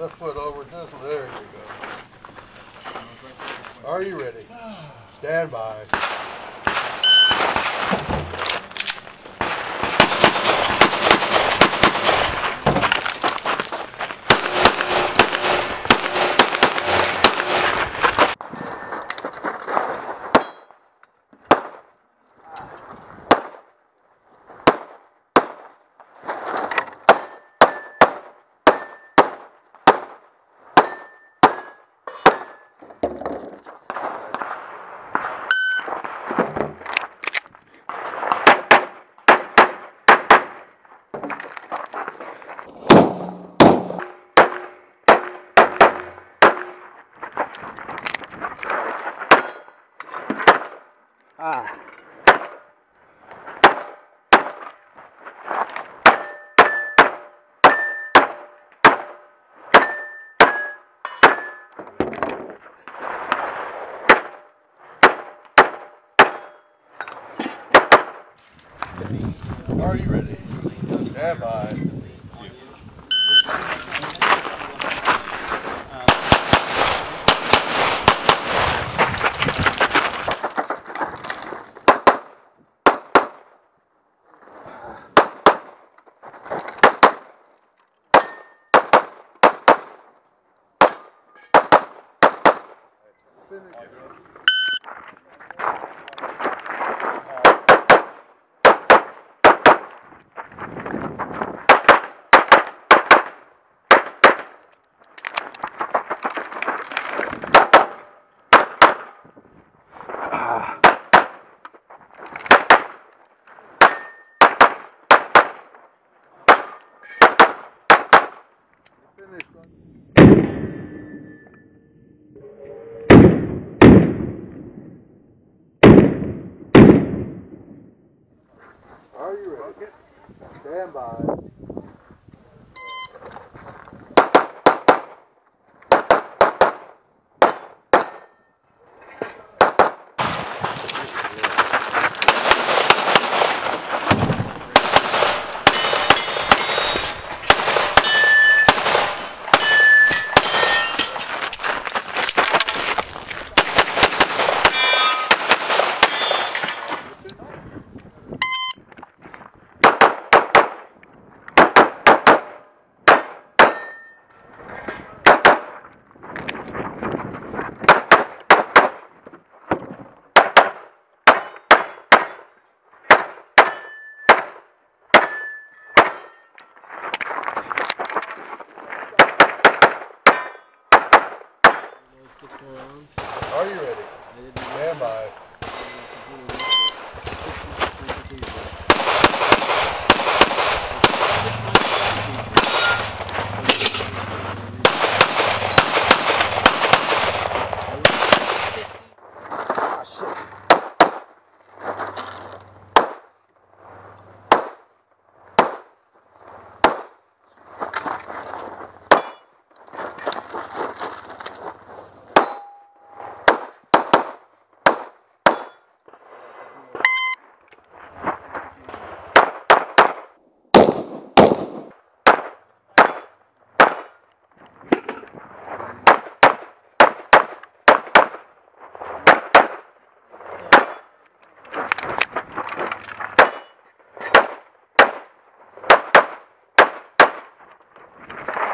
left foot over this. There you go. Are you ready? Stand by. Ah. Are you ready? Stand by. Are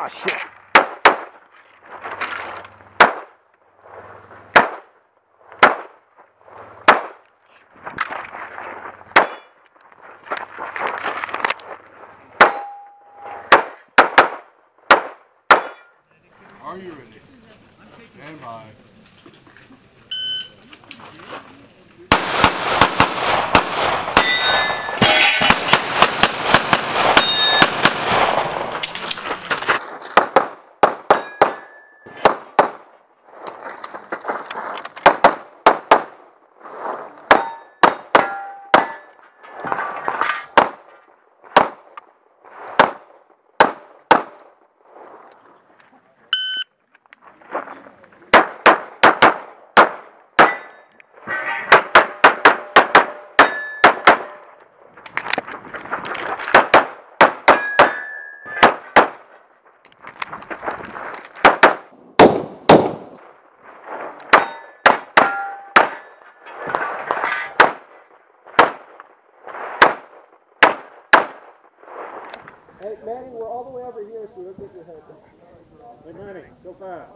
Ah, shit. Are you ready? Stand by. Manny, we're all the way over here, so you'll get your head. Hey, Manny, go fast.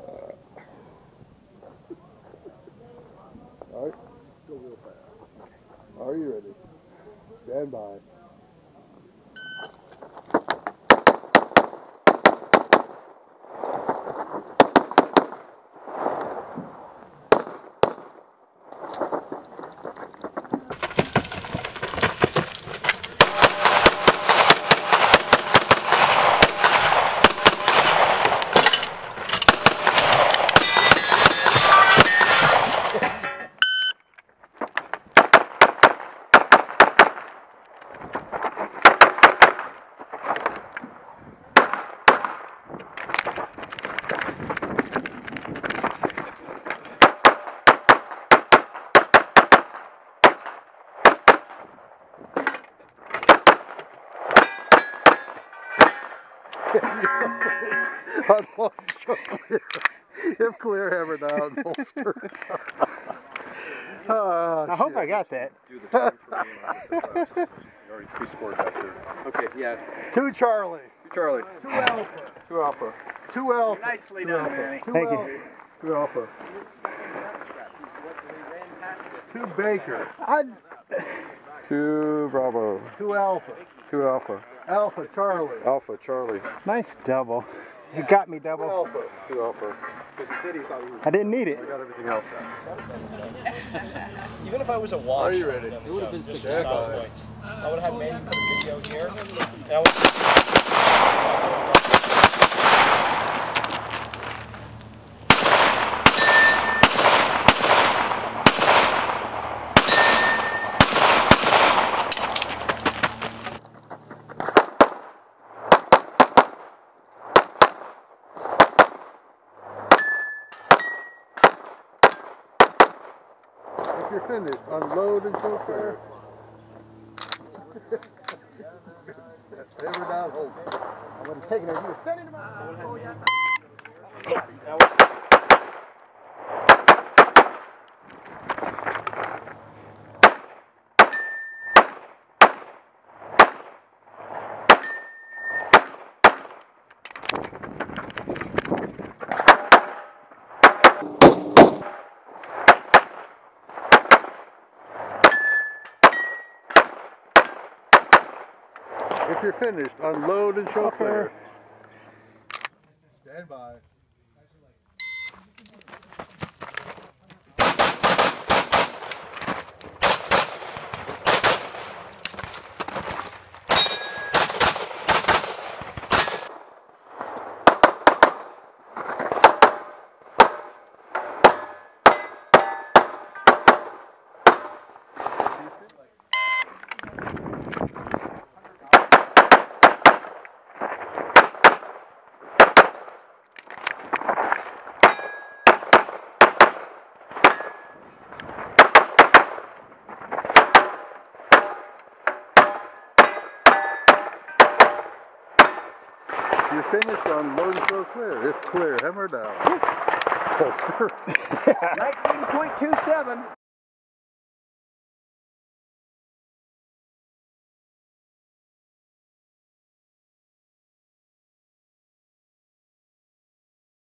All right. Go real fast. Are you ready? Stand by. If clear hammer down, holster. Ah, I hope shit. I got that. Do the time for me. and I'll get that. You already pre-scored that there. Okay, yeah. Two Charlie. Charlie. Two Alpha. Two alpha. Two Alpha. Nicely done, Manny. Two Thank you. Alpha. Two Alpha. Two Baker. I, Two Bravo. Two Alpha. Two Alpha. Alpha Charlie. Alpha Charlie. nice double. You got me Two double. Alpha. Two Alpha. I didn't need it. I got everything else. Even if I was a watch, Are you ready? it would have been Stand style by. points. I would have had Manny put a video here. You're finished, unload and show clear. Hammer down, hold. I would have taken it you were standing in my If you're finished, unload and show clear. Stand by. If unload and show clear. If clear, hammer down. Holster. 19.27.